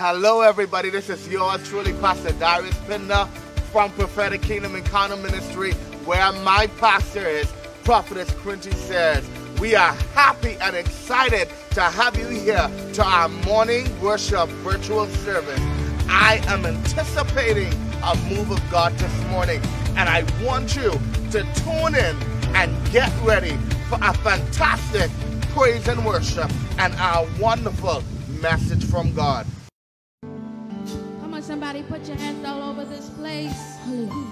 Hello, everybody. This is yours truly, Pastor Darius Pinder from Prophetic Kingdom Encounter Ministry, where my pastor is, Prophetess Quinty Sears. We are happy and excited to have you here to our morning worship virtual service. I am anticipating a move of God this morning, and I want you to tune in and get ready for a fantastic praise and worship and our wonderful message from God. Somebody, put your hands all over this place.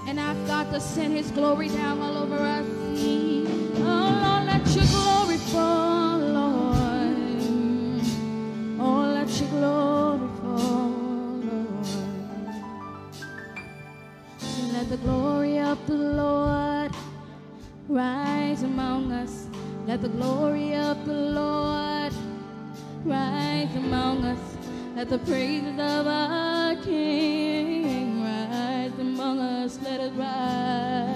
And ask God to send His glory down all over us. Oh, Lord, let your glory fall, Lord. Oh, let your glory fall, Lord. Let the glory of the Lord rise among us. Let the glory of the Lord rise among us. Let the praises of our King rise among us. Let it rise.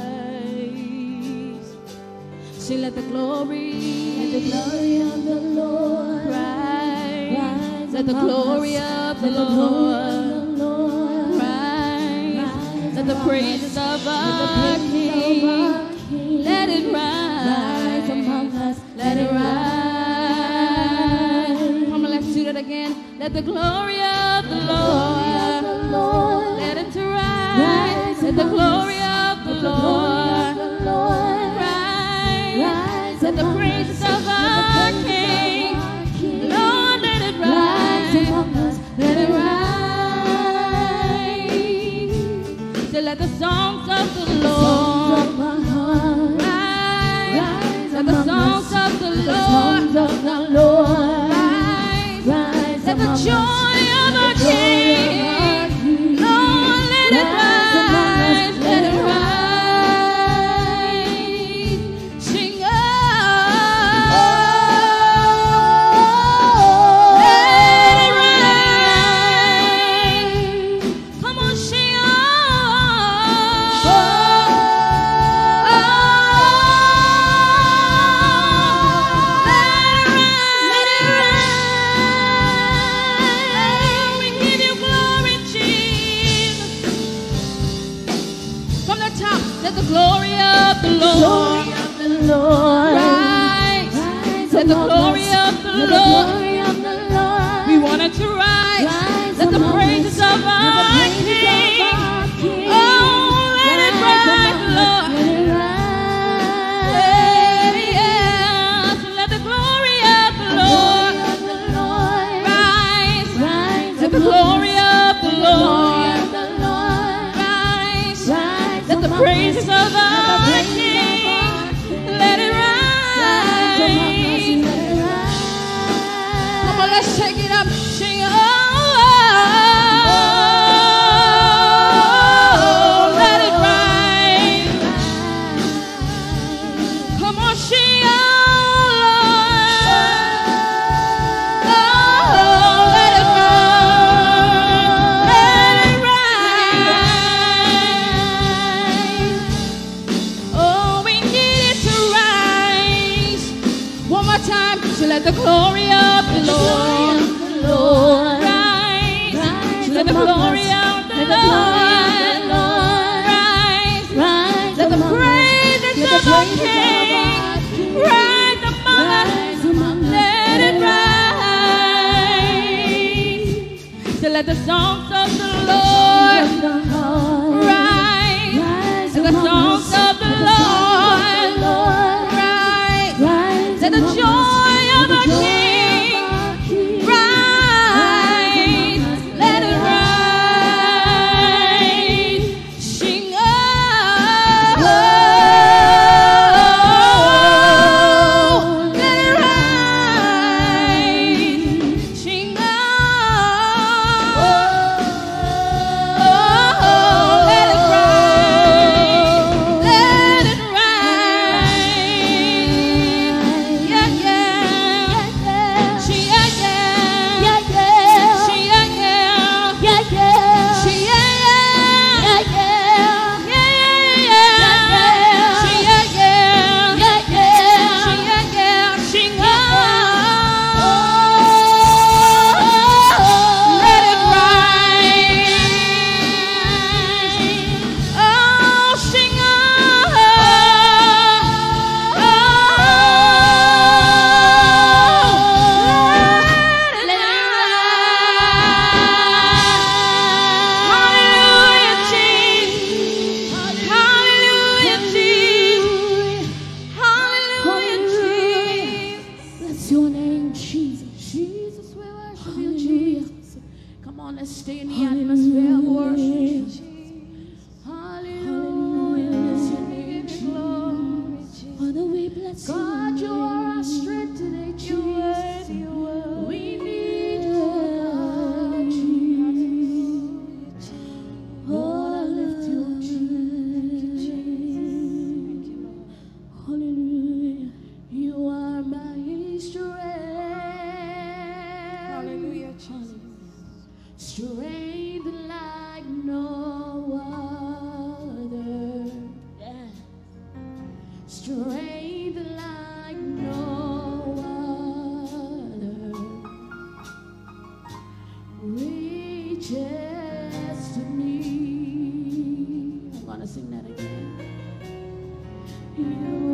See, let the glory, Let the glory of the Lord rise. rise Let the glory us. of the Let the glory of Lord the Lord rise. rise Let the praises of our the praises of King our King let it rise rise. among us. Let it rise. Let the glory of the Lord, let it rise. Let the glory of the Lord rise. rise Let the praises of our King, Lord, let it rise. Let it rise. So let the songs glory of the Lord glory of the Lord We want it to rise. Let the praises of Let the our praises of King. our let the glory of the Lord rise. Let the glory of the Lord rise. Let the praises of our King rise among us. Let it rise. So let the songs of the Lord sing that again. You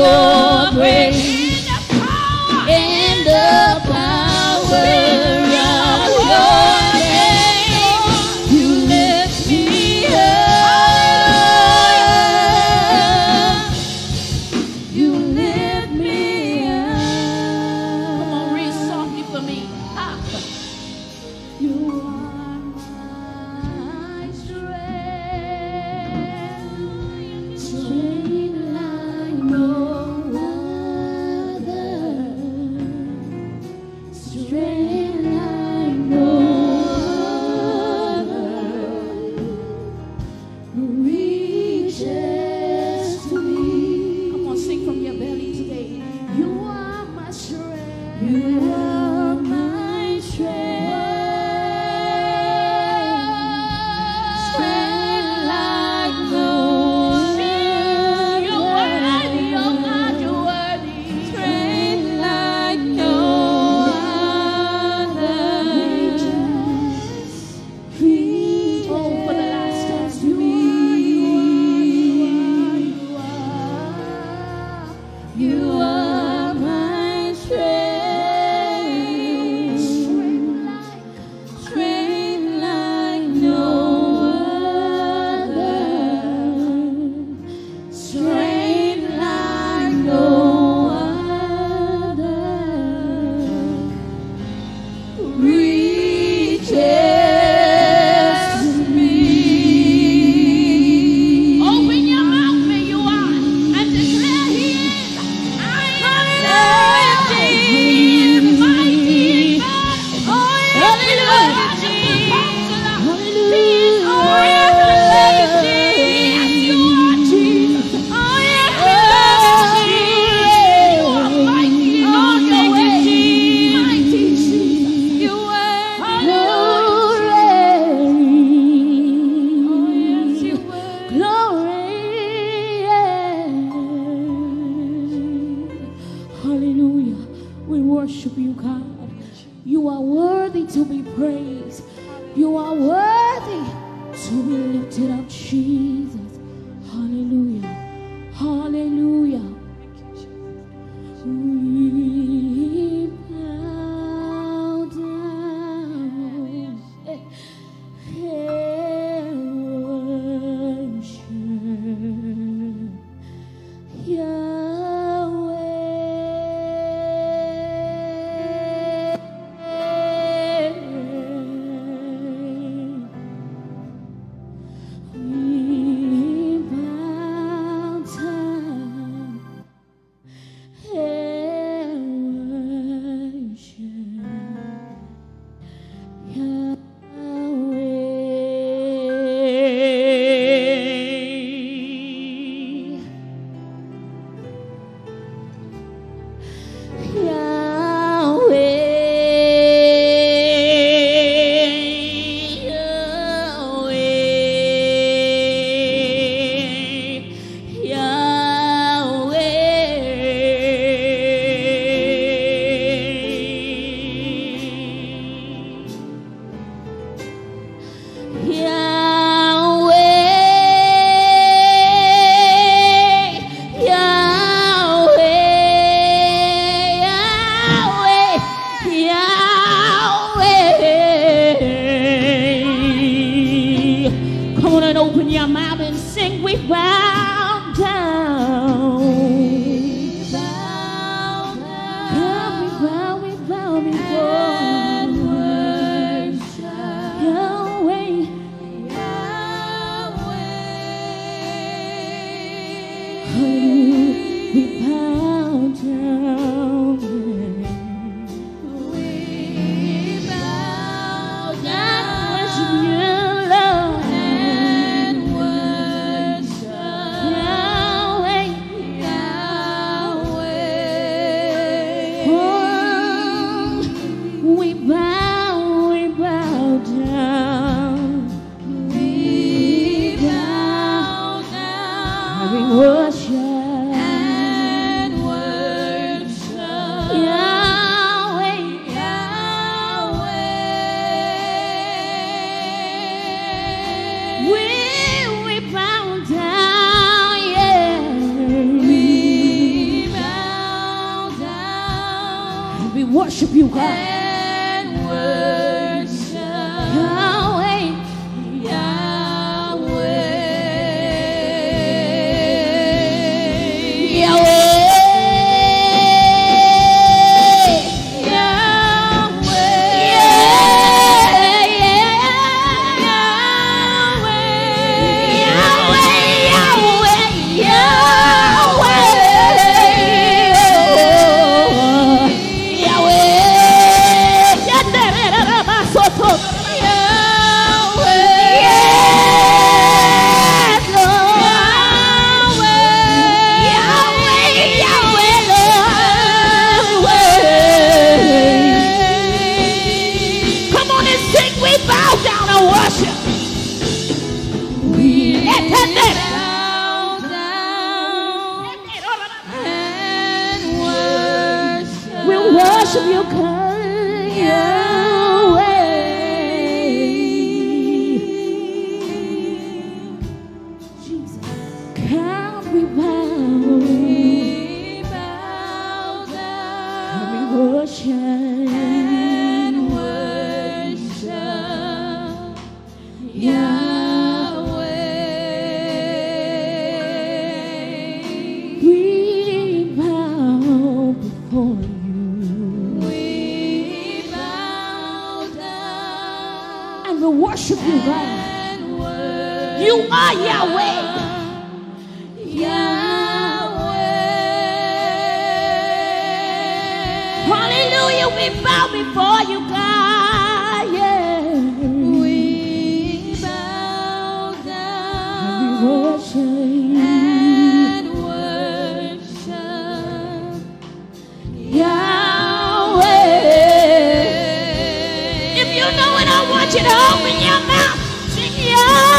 your grace. We bow? We bow Can we down worship? and worship Yahweh. We bow before you. We bow down And we worship you, God. You are. Yahweh. Before you, God. Yeah. We bow We down worship and worship Yahweh. If you know it, I want you to open your mouth. Sing Yahweh.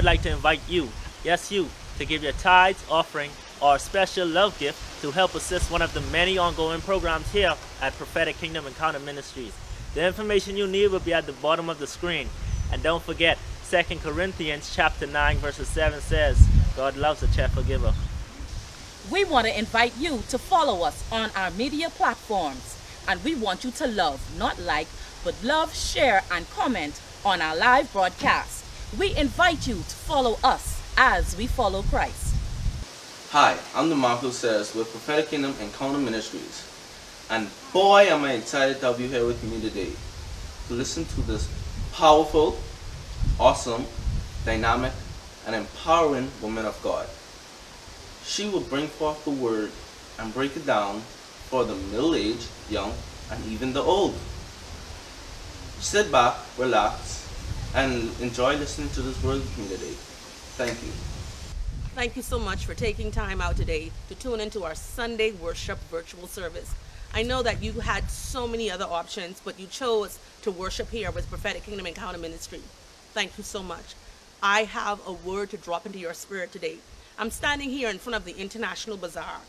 Would like to invite you, yes, you, to give your tithes, offering, or special love gift to help assist one of the many ongoing programs here at Prophetic Kingdom Encounter Ministries. The information you need will be at the bottom of the screen. And don't forget, 2 Corinthians chapter 9 verses 7 says, God loves a cheerful giver. We want to invite you to follow us on our media platforms. And we want you to love, not like, but love, share, and comment on our live broadcast. We invite you to follow us as we follow Christ. Hi, I'm the man who says with Prophetic Kingdom Encounter Ministries. And boy, am I excited to have you here with me today to listen to this powerful, awesome, dynamic, and empowering woman of God. She will bring forth the word and break it down for the middle aged, young, and even the old. Sit back, relax, and enjoy listening to this word with me today. Thank you. Thank you so much for taking time out today to tune into our Sunday worship virtual service. I know that you had so many other options, but you chose to worship here with Prophetic Kingdom Encounter Ministry. Thank you so much. I have a word to drop into your spirit today. I'm standing here in front of the International Bazaar.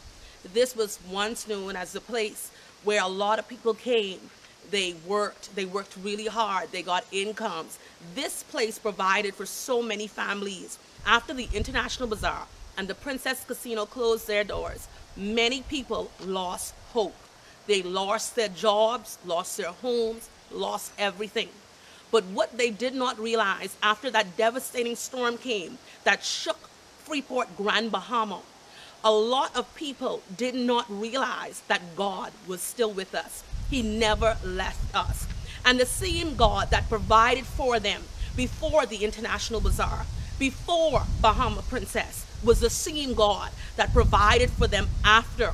This was once known as the place where a lot of people came. They worked, they worked really hard, they got incomes. This place provided for so many families. After the International Bazaar and the Princess Casino closed their doors, many people lost hope. They lost their jobs, lost their homes, lost everything. But what they did not realize after that devastating storm came that shook Freeport, Grand Bahama, a lot of people did not realize that God was still with us. He never left us. And the same God that provided for them before the International Bazaar, before Bahama Princess, was the same God that provided for them after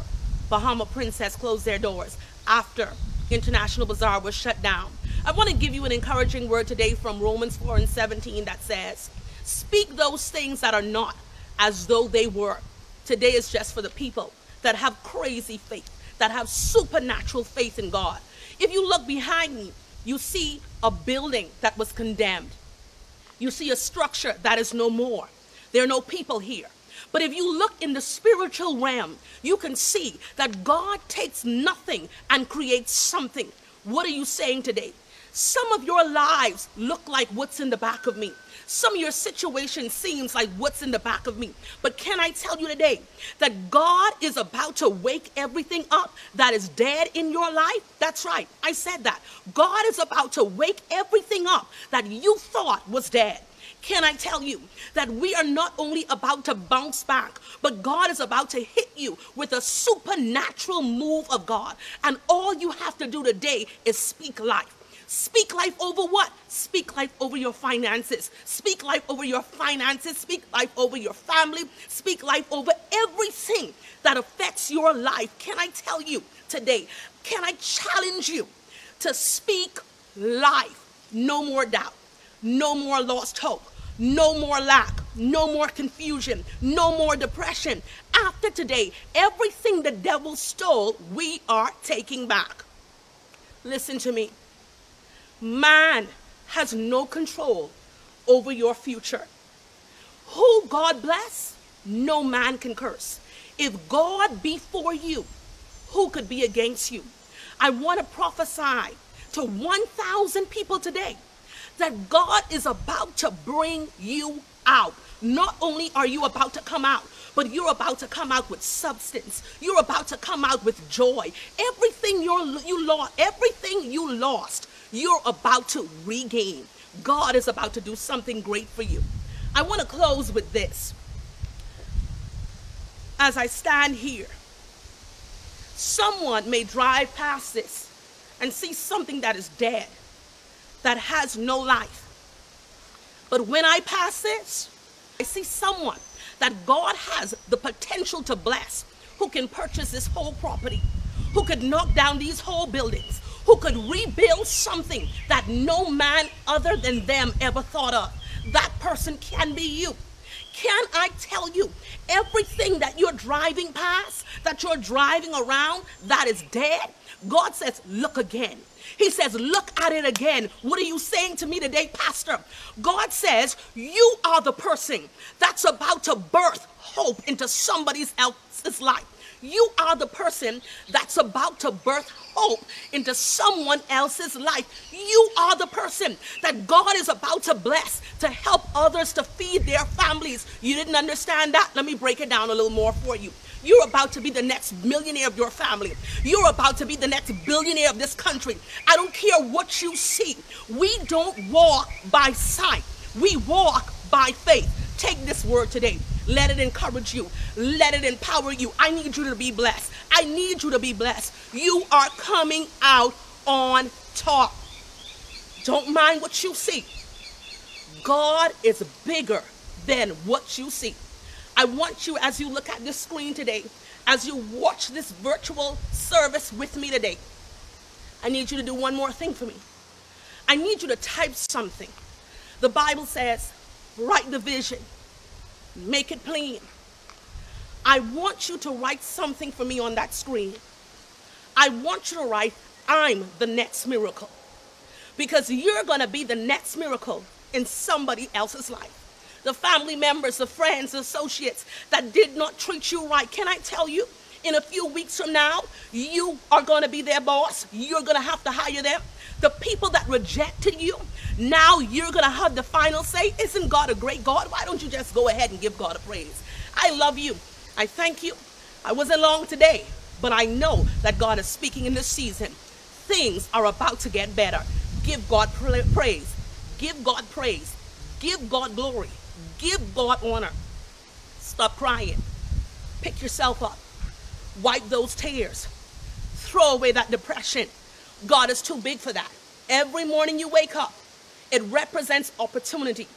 Bahama Princess closed their doors, after International Bazaar was shut down. I want to give you an encouraging word today from Romans 4 and 17 that says, Speak those things that are not as though they were. Today is just for the people that have crazy faith, that have supernatural faith in God. If you look behind me, you see a building that was condemned. You see a structure that is no more. There are no people here. But if you look in the spiritual realm, you can see that God takes nothing and creates something. What are you saying today? Some of your lives look like what's in the back of me. Some of your situation seems like what's in the back of me. But can I tell you today that God is about to wake everything up that is dead in your life? That's right. I said that. God is about to wake everything up that you thought was dead. Can I tell you that we are not only about to bounce back, but God is about to hit you with a supernatural move of God. And all you have to do today is speak life. Speak life over what? Speak life over your finances. Speak life over your finances. Speak life over your family. Speak life over everything that affects your life. Can I tell you today? Can I challenge you to speak life? No more doubt. No more lost hope. No more lack. No more confusion. No more depression. After today, everything the devil stole, we are taking back. Listen to me. Man has no control over your future. Who God bless, no man can curse. If God be for you, who could be against you? I want to prophesy to 1,000 people today that God is about to bring you out. Not only are you about to come out, but you're about to come out with substance. You're about to come out with joy. Everything you lost, everything you lost, you're about to regain. God is about to do something great for you. I want to close with this. As I stand here, someone may drive past this and see something that is dead, that has no life. But when I pass this, I see someone that God has the potential to bless, who can purchase this whole property, who could knock down these whole buildings, who could rebuild something that no man other than them ever thought of. That person can be you. Can I tell you, everything that you're driving past, that you're driving around, that is dead, God says, look again. He says, Look at it again. What are you saying to me today, Pastor? God says, You are the person that's about to birth hope into somebody else's life. You are the person that's about to birth hope into someone else's life. You are the person that God is about to bless to help others to feed their families. You didn't understand that? Let me break it down a little more for you. You're about to be the next millionaire of your family. You're about to be the next billionaire of this country. I don't care what you see. We don't walk by sight, we walk by faith. Take this word today. Let it encourage you. Let it empower you. I need you to be blessed. I need you to be blessed. You are coming out on top. Don't mind what you see. God is bigger than what you see. I want you, as you look at this screen today, as you watch this virtual service with me today, I need you to do one more thing for me. I need you to type something. The Bible says, write the vision Make it plain. I want you to write something for me on that screen. I want you to write, I'm the next miracle. Because you're going to be the next miracle in somebody else's life. The family members, the friends, the associates that did not treat you right. Can I tell you, in a few weeks from now, you are going to be their boss. You're going to have to hire them. The people that rejected you, now you're going to have the final say. Isn't God a great God? Why don't you just go ahead and give God a praise? I love you. I thank you. I wasn't long today, but I know that God is speaking in this season. Things are about to get better. Give God praise. Give God praise. Give God glory. Give God honor. Stop crying. Pick yourself up. Wipe those tears. Throw away that depression. God is too big for that. Every morning you wake up, it represents opportunity.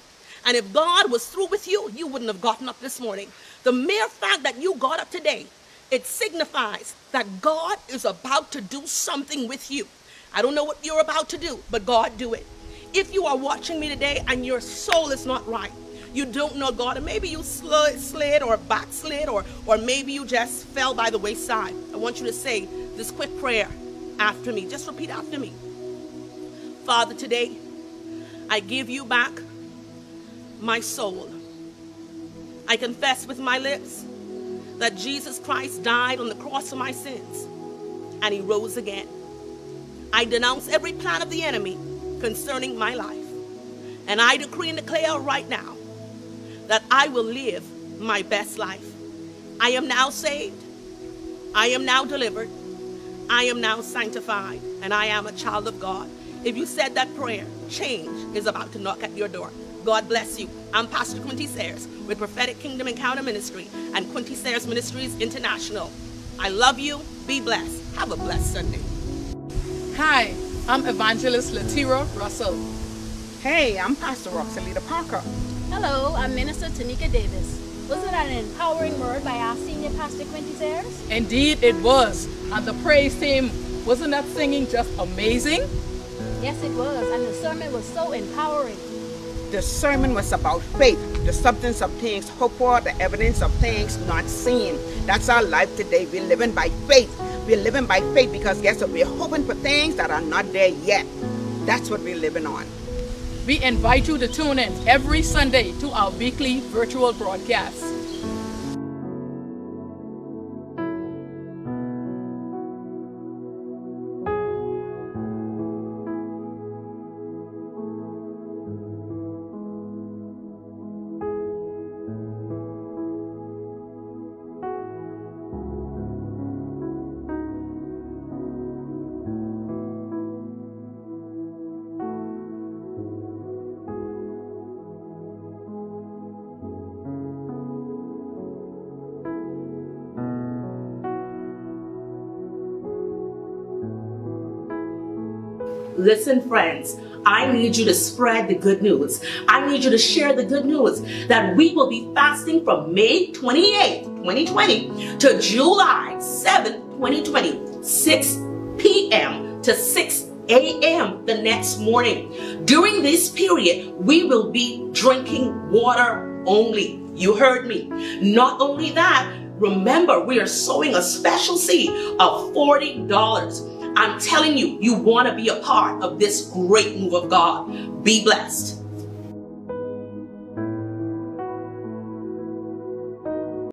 And if God was through with you, you wouldn't have gotten up this morning. The mere fact that you got up today, it signifies that God is about to do something with you. I don't know what you're about to do, but God do it. If you are watching me today and your soul is not right, you don't know God, and maybe you slid or backslid, or, or maybe you just fell by the wayside. I want you to say this quick prayer after me. Just repeat after me. Father, today I give you back my soul. I confess with my lips that Jesus Christ died on the cross for my sins and he rose again. I denounce every plan of the enemy concerning my life. And I decree and declare right now that I will live my best life. I am now saved. I am now delivered. I am now sanctified. And I am a child of God. If you said that prayer, change is about to knock at your door. God bless you. I'm Pastor Quinty Sears with Prophetic Kingdom Encounter Ministry and Quinty Sears Ministries International. I love you. Be blessed. Have a blessed Sunday. Hi, I'm Evangelist Latira Russell. Hey, I'm Pastor Roxalita Parker. Hello, I'm Minister Tanika Davis. Wasn't that an empowering word by our senior pastor Quinty Sears? Indeed, it was. And the praise team, wasn't that singing just amazing? Yes, it was. And the sermon was so empowering. The sermon was about faith, the substance of things hoped for, the evidence of things not seen. That's our life today. We're living by faith. We're living by faith because guess what? We're hoping for things that are not there yet. That's what we're living on. We invite you to tune in every Sunday to our weekly virtual broadcast. Listen, friends, I need you to spread the good news. I need you to share the good news that we will be fasting from May 28, 2020 to July 7, 2020, 6 p.m. to 6 a.m. the next morning. During this period, we will be drinking water only. You heard me. Not only that, remember we are sowing a special seed of $40. I'm telling you, you want to be a part of this great move of God. Be blessed.